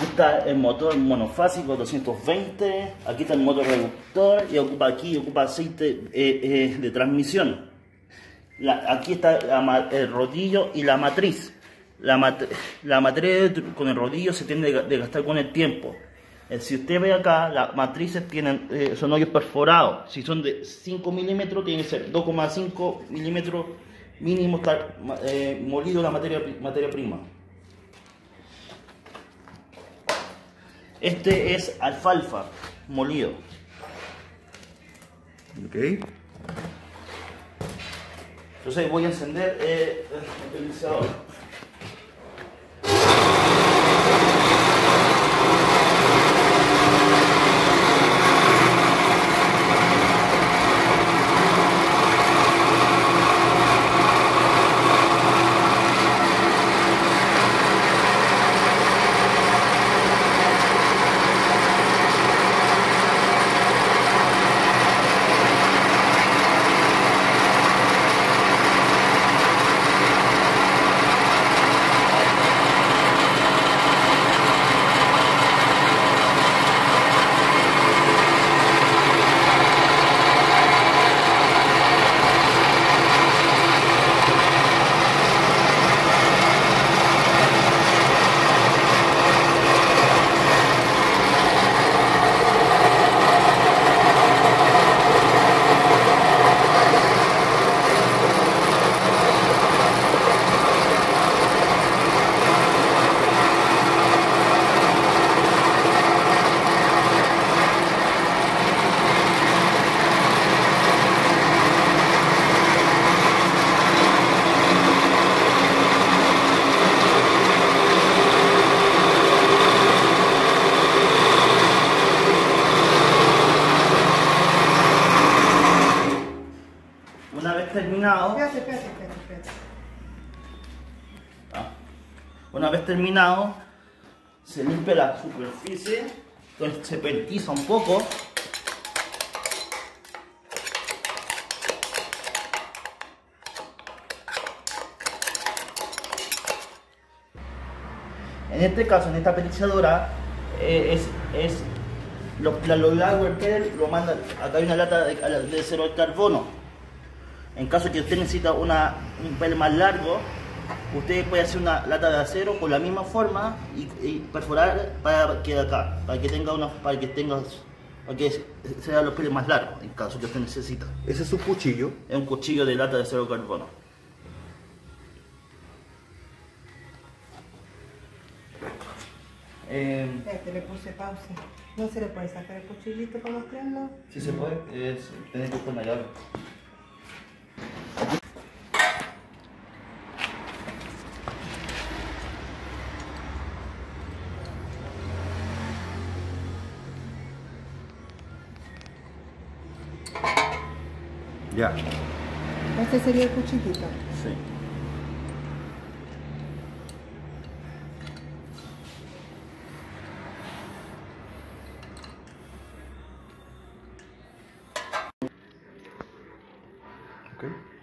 Aquí está el motor monofásico 220, aquí está el motor reductor y ocupa aquí ocupa aceite eh, eh, de transmisión. aquí está el rodillo y la matriz. La, matriz con el rodillo se tiende a gastar con el tiempo. Eh, si usted ve acá, las matrices tienen, son hoyos perforados. Si son de 5 milímetros, tiene que ser 2,5 milímetros mínimo estar molido la materia prima. Este es alfalfa molido. Ok. Entonces voy a encender eh, el utilizador. Una vez terminado. Ah. Una vez terminado, se limpia la superficie, entonces se pertiza un poco. En este caso, en esta petizadora, eh, es, es lo, la, lo, lo manda, acá hay una lata de, de cero de carbono en caso que usted necesita una, un pelo más largo, usted puede hacer una lata de acero con la misma forma y, perforar para que acá, para que tenga una, para que tenga, para que sean los pelos más largos, en caso que usted necesita. ¿Ese es un cuchillo? Es un cuchillo de lata de acero carbono. Eh, este, le puse pausa. ¿No se le puede sacar el cuchillito para mostrarlo? Sí se puede, es, tener que buscar una llave. Ya. Este sería el cuchillito. Sí. Okay.